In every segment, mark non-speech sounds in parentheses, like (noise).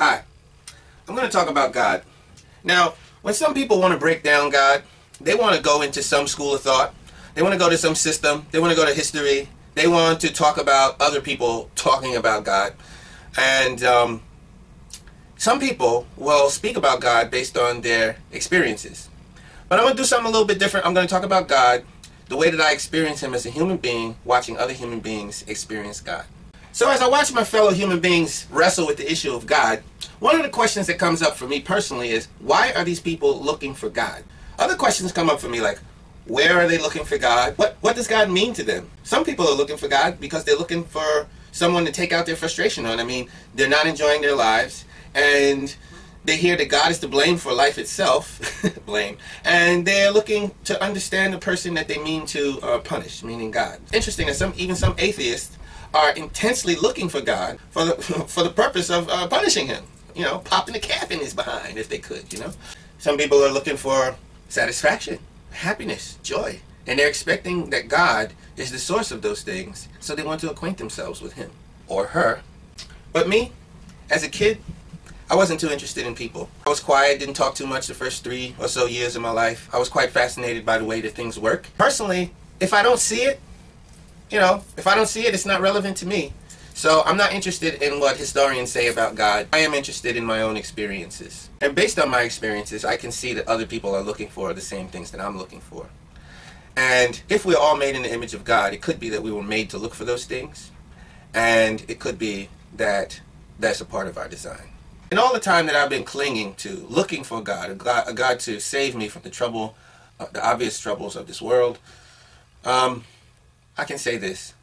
Hi, I'm going to talk about God. Now, when some people want to break down God, they want to go into some school of thought. They want to go to some system. They want to go to history. They want to talk about other people talking about God. And um, some people will speak about God based on their experiences. But I'm going to do something a little bit different. I'm going to talk about God the way that I experience Him as a human being, watching other human beings experience God. So as I watch my fellow human beings wrestle with the issue of God, one of the questions that comes up for me personally is, why are these people looking for God? Other questions come up for me like, where are they looking for God? What, what does God mean to them? Some people are looking for God because they're looking for someone to take out their frustration on. I mean, they're not enjoying their lives and they hear that God is to blame for life itself, (laughs) blame, and they're looking to understand the person that they mean to uh, punish, meaning God. Interesting that some, even some atheists are intensely looking for God for the, (laughs) for the purpose of uh, punishing him. You know, popping the cap in his behind if they could, you know. Some people are looking for satisfaction, happiness, joy. And they're expecting that God is the source of those things, so they want to acquaint themselves with him or her. But me, as a kid, I wasn't too interested in people. I was quiet, didn't talk too much the first three or so years of my life. I was quite fascinated by the way that things work. Personally, if I don't see it, you know, if I don't see it, it's not relevant to me. So I'm not interested in what historians say about God. I am interested in my own experiences. And based on my experiences, I can see that other people are looking for the same things that I'm looking for. And if we're all made in the image of God, it could be that we were made to look for those things. And it could be that that's a part of our design. And all the time that I've been clinging to, looking for God, a God, a God to save me from the trouble, uh, the obvious troubles of this world, um, I can say this.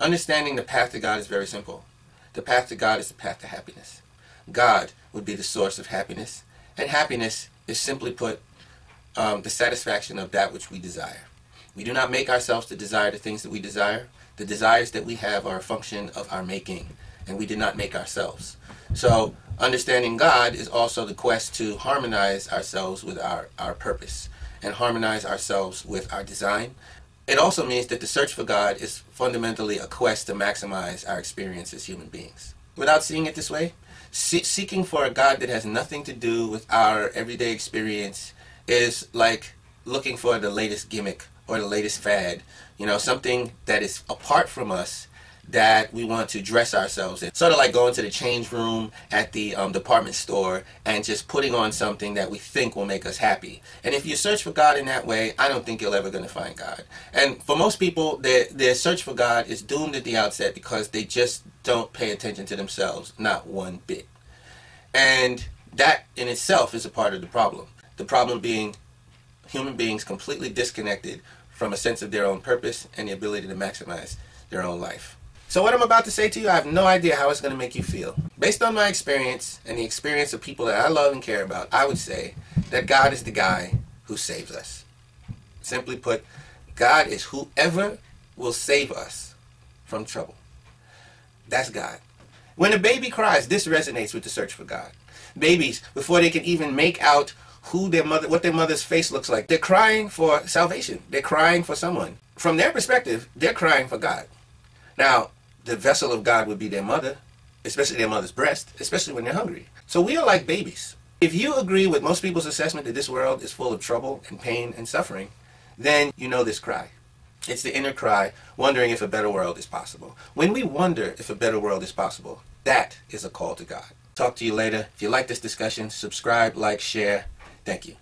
Understanding the path to God is very simple. The path to God is the path to happiness. God would be the source of happiness, and happiness is simply put um, the satisfaction of that which we desire. We do not make ourselves to desire the things that we desire. The desires that we have are a function of our making, and we did not make ourselves. So, understanding God is also the quest to harmonize ourselves with our, our purpose and harmonize ourselves with our design it also means that the search for God is fundamentally a quest to maximize our experience as human beings. Without seeing it this way, see- seeking for a God that has nothing to do with our everyday experience is like looking for the latest gimmick or the latest fad. You know, something that is apart from us that we want to dress ourselves in. Sort of like going to the change room at the um, department store and just putting on something that we think will make us happy. And if you search for God in that way, I don't think you're ever going to find God. And for most people, their, their search for God is doomed at the outset because they just don't pay attention to themselves, not one bit. And that in itself is a part of the problem. The problem being human beings completely disconnected from a sense of their own purpose and the ability to maximize their own life. So what I'm about to say to you, I have no idea how it's going to make you feel. Based on my experience and the experience of people that I love and care about, I would say that God is the guy who saves us. Simply put, God is whoever will save us from trouble. That's God. When a baby cries, this resonates with the search for God. Babies, before they can even make out who their mother, what their mother's face looks like, they're crying for salvation. They're crying for someone. From their perspective, they're crying for God. Now, the vessel of God would be their mother, especially their mother's breast, especially when they're hungry. So we are like babies. If you agree with most people's assessment that this world is full of trouble and pain and suffering, then you know this cry. It's the inner cry, wondering if a better world is possible. When we wonder if a better world is possible, that is a call to God. Talk to you later. If you like this discussion, subscribe, like, share. Thank you.